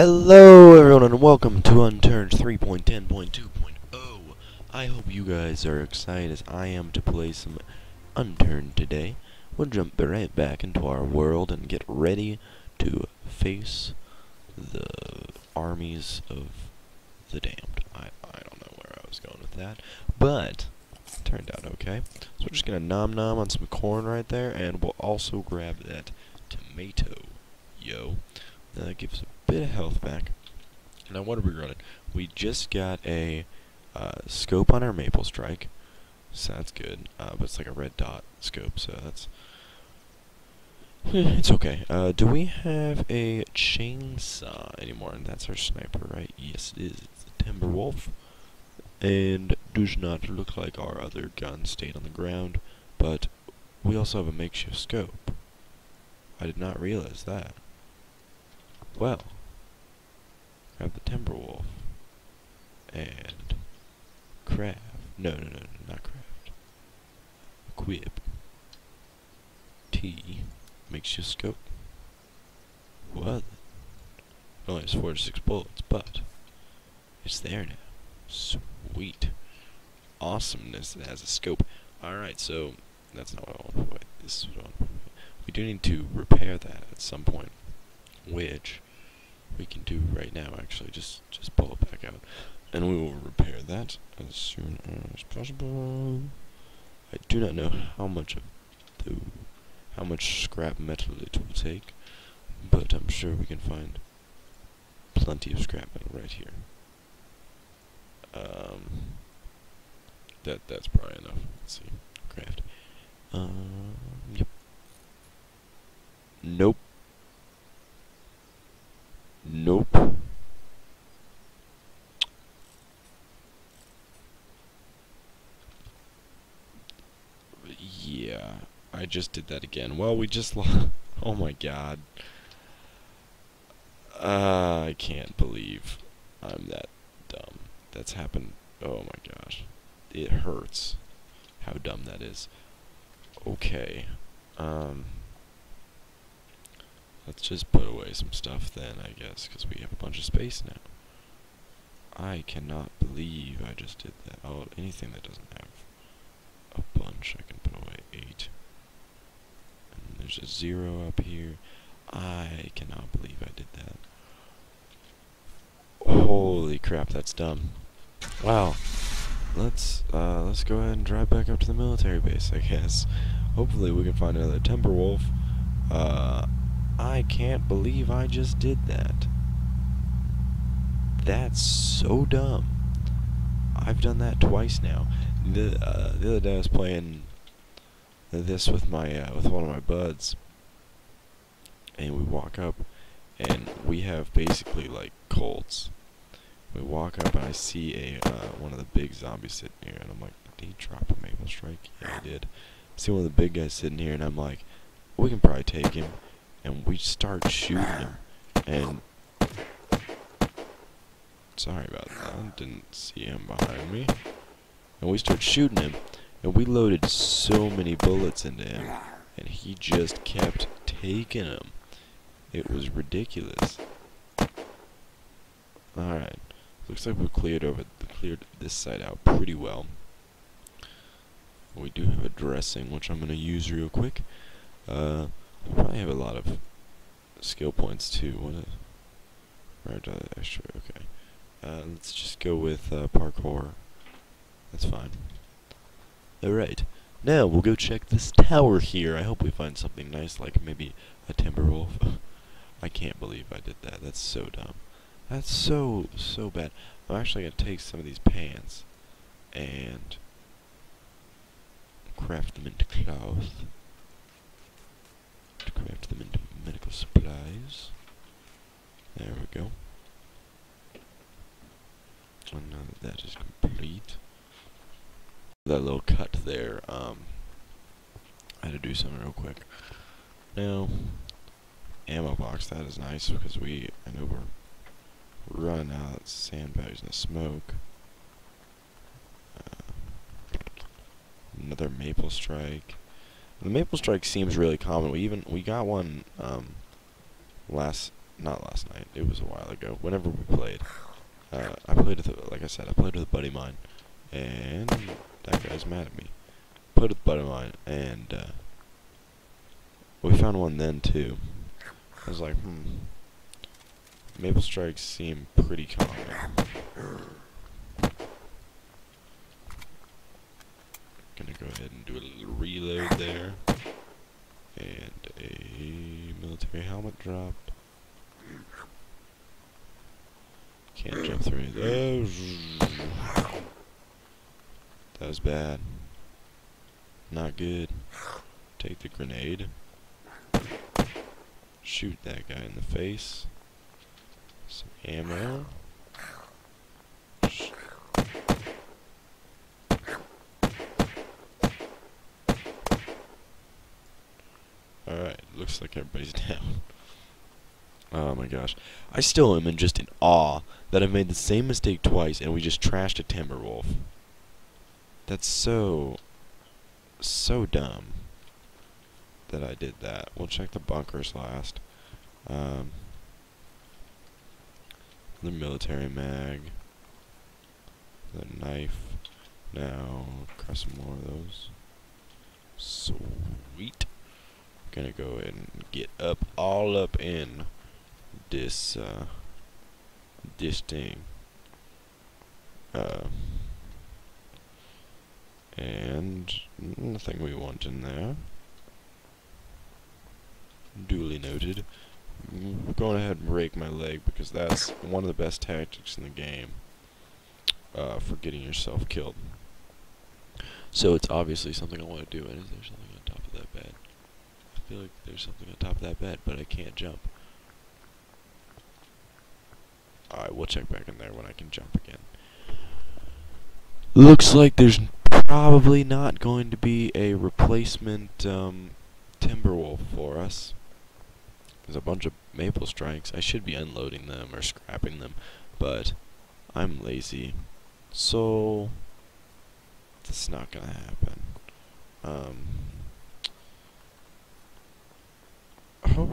Hello everyone and welcome to Unturned 3.10.2.0 I hope you guys are excited as I am to play some Unturned today. We'll jump right back into our world and get ready to face the armies of the damned. I, I don't know where I was going with that, but turned out okay. So we're just gonna nom nom on some corn right there and we'll also grab that tomato. Yo. That gives a bit of health back. Now what are we running? We just got a uh, scope on our Maple Strike, so that's good. Uh, but it's like a red dot scope, so that's it's okay. Uh, do we have a chainsaw anymore? And that's our sniper, right? Yes, it is. It's a Timberwolf, and does not look like our other gun stayed on the ground. But we also have a makeshift scope. I did not realize that. Well, grab the Timberwolf and craft. No, no, no, no, not craft. Equip. T makes you scope. What? It only has four to six bullets, but it's there now. Sweet. Awesomeness it has a scope. Alright, so that's not what I want to put. This put. We do need to repair that at some point, which we can do right now actually. Just just pull it back out. And we will repair that as soon as possible. I do not know how much of the how much scrap metal it will take but I'm sure we can find plenty of scrap metal right here. Um that that's probably enough. Let's see. Craft. Um yep nope Nope. Yeah, I just did that again. Well, we just lost. Oh my god. Uh, I can't believe I'm that dumb. That's happened. Oh my gosh. It hurts how dumb that is. Okay. Um. Let's just put away some stuff then, I guess, because we have a bunch of space now. I cannot believe I just did that. Oh, anything that doesn't have a bunch, I can put away eight. And there's a zero up here. I cannot believe I did that. Holy crap, that's dumb. Wow. Let's uh, let's go ahead and drive back up to the military base, I guess. Hopefully we can find another Timberwolf. Uh, I can't believe I just did that. That's so dumb. I've done that twice now. The, uh, the other day I was playing this with my uh, with one of my buds, and we walk up, and we have basically like Colts. We walk up and I see a uh, one of the big zombies sitting here, and I'm like, did he drop a maple strike? Yeah, he did. I see one of the big guys sitting here, and I'm like, we can probably take him and we start shooting him. And sorry about that. I didn't see him behind me. And we start shooting him, and we loaded so many bullets into him, and he just kept taking them. It was ridiculous. Alright. Looks like we cleared over cleared this side out pretty well. We do have a dressing, which I'm gonna use real quick. Uh probably have a lot of skill points too. What right uh, extra. Okay, uh, let's just go with uh, parkour. That's fine. All right. Now we'll go check this tower here. I hope we find something nice, like maybe a Timberwolf. I can't believe I did that. That's so dumb. That's so so bad. I'm actually gonna take some of these pants and craft them into cloth to craft them into medical supplies. There we go. And now that that is complete, that little cut there, um, I had to do something real quick. Now, ammo box, that is nice because we, I know we're running out of sandbags and smoke. Uh, another maple strike. The maple strike seems really common. We even we got one um, last not last night. It was a while ago. Whenever we played, uh, I played with, like I said, I played with a buddy of mine, and that guy's mad at me. Put a butt of mine, and uh, we found one then too. I was like, hmm. Maple strikes seem pretty common. Gonna go ahead and do a little reload there. And a military helmet drop. Can't jump through any of those. That was bad. Not good. Take the grenade. Shoot that guy in the face. Some ammo. Alright, looks like everybody's down. Oh my gosh. I still am in just in awe that I've made the same mistake twice and we just trashed a Timberwolf. That's so, so dumb that I did that. We'll check the bunkers last. Um, the military mag. The knife. Now, crush some more of those. Sweet. Gonna go ahead and get up, all up in this, uh, this thing. Uh, and nothing we want in there. Duly noted. I'm going ahead and break my leg because that's one of the best tactics in the game uh, for getting yourself killed. So it's obviously something I want to do. And is there something on top of that bed? I feel like there's something on top of that bed, but I can't jump. Alright, we'll check back in there when I can jump again. Looks like there's probably not going to be a replacement um, Timberwolf for us. There's a bunch of maple strikes. I should be unloading them or scrapping them, but I'm lazy. So, that's not gonna happen. Um, oh,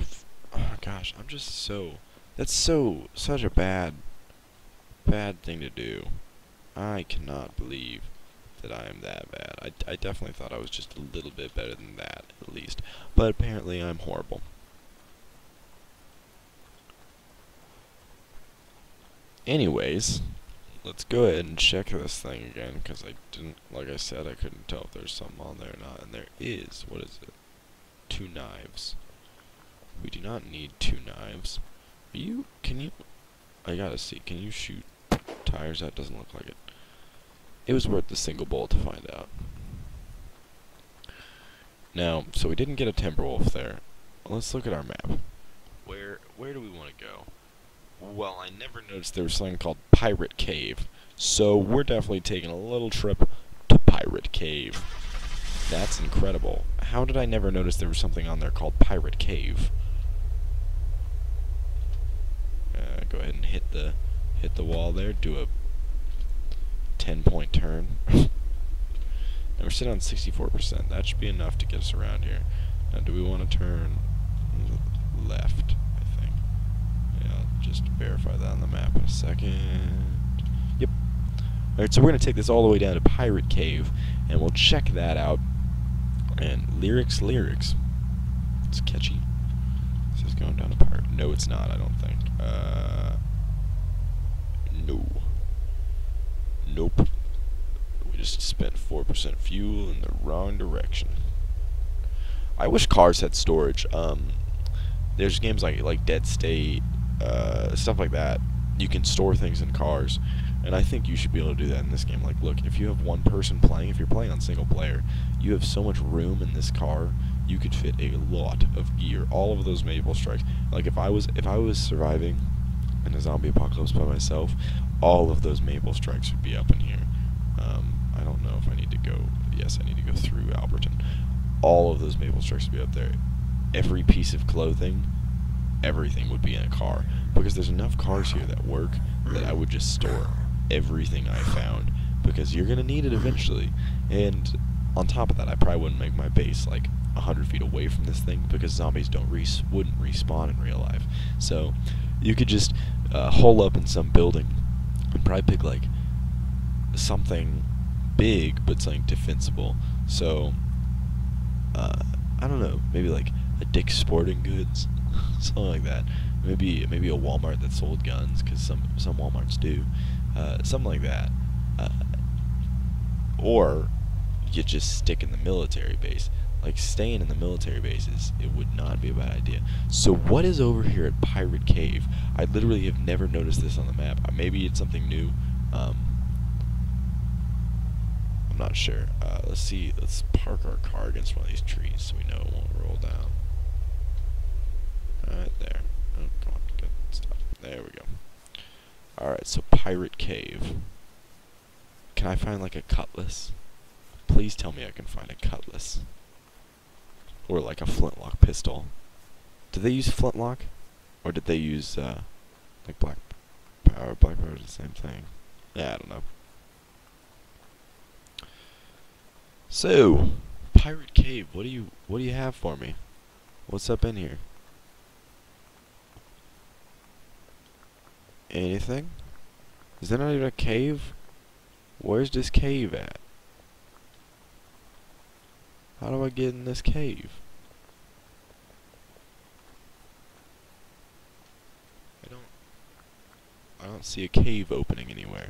oh gosh, I'm just so, that's so, such a bad, bad thing to do. I cannot believe that I am that bad. I, I definitely thought I was just a little bit better than that, at least. But apparently I'm horrible. Anyways, let's go ahead and check this thing again, because I didn't, like I said, I couldn't tell if there's something on there or not. And there is, what is it? Two knives. We do not need two knives. Are you, can you, I gotta see, can you shoot tires? That doesn't look like it. It was worth the single bullet to find out. Now, so we didn't get a Timberwolf there. Let's look at our map. Where, where do we want to go? well, I never noticed there was something called Pirate Cave. So we're definitely taking a little trip to Pirate Cave. That's incredible. How did I never notice there was something on there called Pirate Cave? Uh, go ahead and hit the hit the wall there. Do a 10 point turn. and we're sitting on 64%. That should be enough to get us around here. Now, do we want to turn left? I think? Yeah, I'll just verify that on the map in a second. Yep. Alright, so we're going to take this all the way down to Pirate Cave, and we'll check that out. And lyrics, lyrics. It's catchy. This is going down to Pirate. No, it's not, I don't think. Uh, no. Nope. We just spent 4% fuel in the wrong direction. I wish cars had storage. Um, there's games like like Dead State uh, stuff like that. You can store things in cars, and I think you should be able to do that in this game. Like, look, if you have one person playing, if you're playing on single player, you have so much room in this car. You could fit a lot of gear, all of those maple strikes. Like if I was if I was surviving in a zombie apocalypse by myself, all of those maple strikes would be up in here. Um, I don't know if I need to go. Yes, I need to go through Alberton. All of those maple strikes would be up there. Every piece of clothing everything would be in a car because there's enough cars here that work that I would just store everything I found because you're gonna need it eventually. And on top of that, I probably wouldn't make my base like hundred feet away from this thing because zombies don't res wouldn't respawn in real life. So you could just uh, hole up in some building probably pick like something big but something defensible. So uh, I don't know, maybe like a Dick's Sporting Goods, something like that. Maybe maybe a Walmart that sold guns because some some WalMarts do, uh, something like that. Uh, or you just stick in the military base. Like staying in the military bases, it would not be a bad idea. So what is over here at Pirate Cave? I literally have never noticed this on the map. Uh, maybe it's something new. Um, I'm not sure. Uh, let's see. Let's park our car against one of these trees so we know it won't roll down. Right there. Oh, come on. Good stuff. There we go. Alright, so Pirate Cave. Can I find like a cutlass? Please tell me I can find a cutlass. Or like a flintlock pistol. Did they use flintlock? Or did they use, uh, like black power? Black power is the same thing. Yeah, I don't know. So, Pirate Cave, what do you, what do you have for me? What's up in here? Anything? Is there not even a cave? Where's this cave at? How do I get in this cave? I don't I don't see a cave opening anywhere.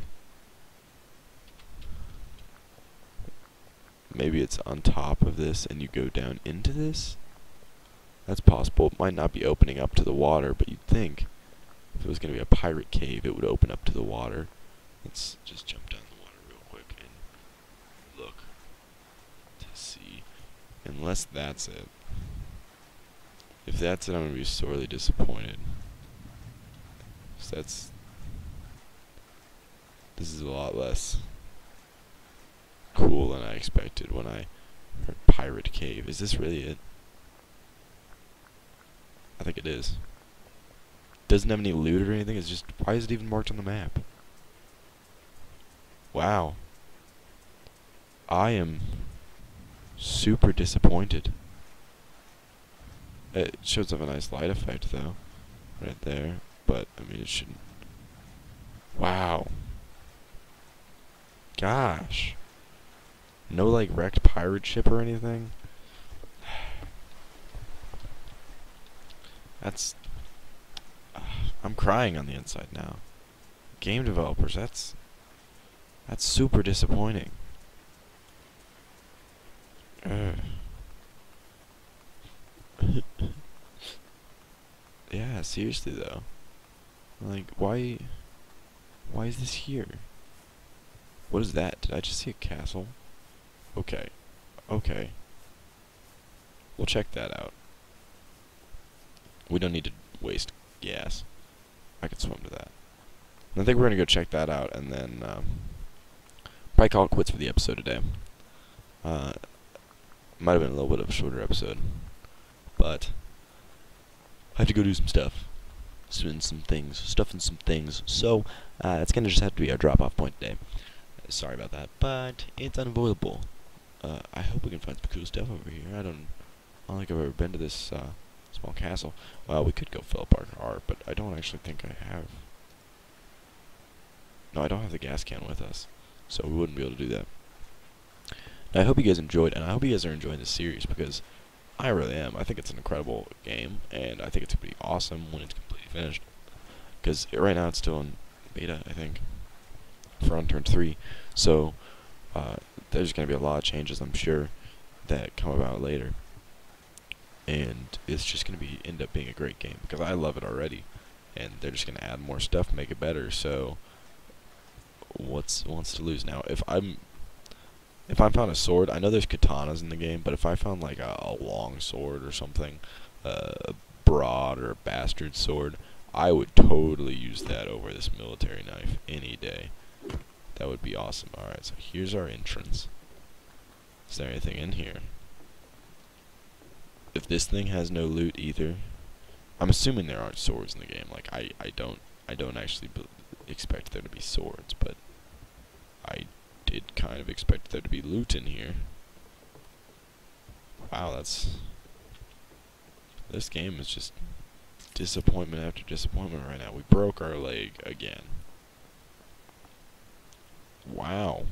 Maybe it's on top of this and you go down into this? That's possible. It might not be opening up to the water, but you'd think if it was going to be a pirate cave, it would open up to the water. Let's just jump down the water real quick and look to see. Unless that's it. If that's it, I'm going to be sorely disappointed. So that's... This is a lot less cool than I expected when I heard Pirate Cave. Is this really it? I think it is. Doesn't have any loot or anything, it's just, why is it even marked on the map? Wow. I am super disappointed. It shows up a nice light effect though, right there, but I mean it shouldn't. Wow. Gosh. No like wrecked pirate ship or anything? That's I'm crying on the inside now. Game developers, that's that's super disappointing. yeah, seriously though. Like, why why is this here? What is that? Did I just see a castle? Okay. Okay. We'll check that out. We don't need to waste gas. I can swim to that. And I think we're going to go check that out and then um, probably call it quits for the episode today. Uh, might have been a little bit of a shorter episode. But I have to go do some stuff. Spin some things. Stuffing some things. So uh, it's going to just have to be our drop-off point today. Sorry about that, but it's unavoidable. Uh, I hope we can find some cool stuff over here. I don't, I don't think I've ever been to this uh, small castle. Well, we could go fill up our car, but I don't actually think I have. No, I don't have the gas can with us, so we wouldn't be able to do that. Now, I hope you guys enjoyed, and I hope you guys are enjoying this series, because I really am. I think it's an incredible game, and I think it's going to be awesome when it's completely finished. Because right now it's still in beta, I think, for Unturned 3. So, uh, there's going to be a lot of changes, I'm sure, that come about later. And it's just going to be end up being a great game because I love it already. And they're just going to add more stuff, make it better. So what's wants to lose now? If I'm if I found a sword, I know there's katanas in the game, but if I found like a, a long sword or something, a broad or a bastard sword, I would totally use that over this military knife any day. That would be awesome. Alright, so here's our entrance. Is there anything in here? If this thing has no loot either, I'm assuming there aren't swords in the game. Like I, I don't, I don't actually expect there to be swords, but I did kind of expect there to be loot in here. Wow, that's this game is just disappointment after disappointment right now. We broke our leg again. Wow.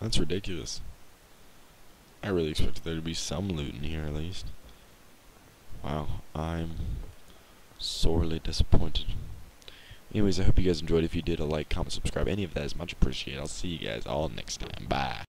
That's ridiculous. I really expected there to be some loot in here at least. Wow, I'm sorely disappointed. Anyways, I hope you guys enjoyed. If you did, a like, comment, subscribe. Any of that is much appreciated. I'll see you guys all next time. Bye.